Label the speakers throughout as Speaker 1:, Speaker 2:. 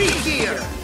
Speaker 1: Speed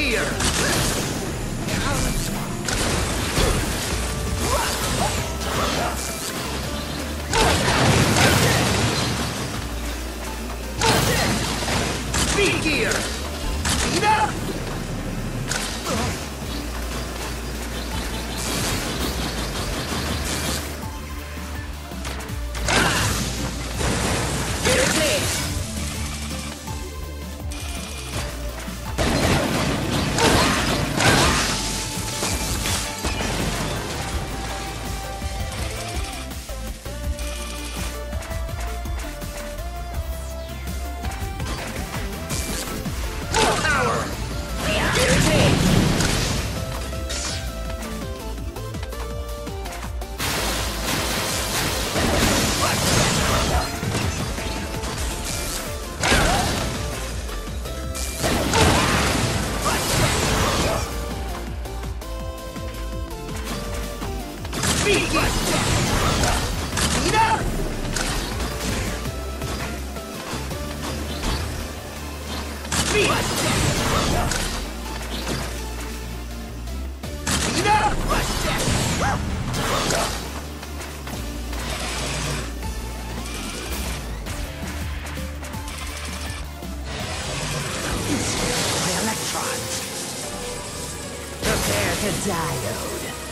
Speaker 1: Speed
Speaker 2: gear!
Speaker 1: Speed gear!
Speaker 2: Prepare to diode.